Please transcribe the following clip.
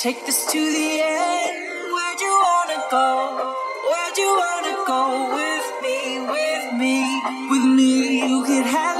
Take this to the end. Where'd you wanna go? Where'd you wanna go with me? With me, with me, you could have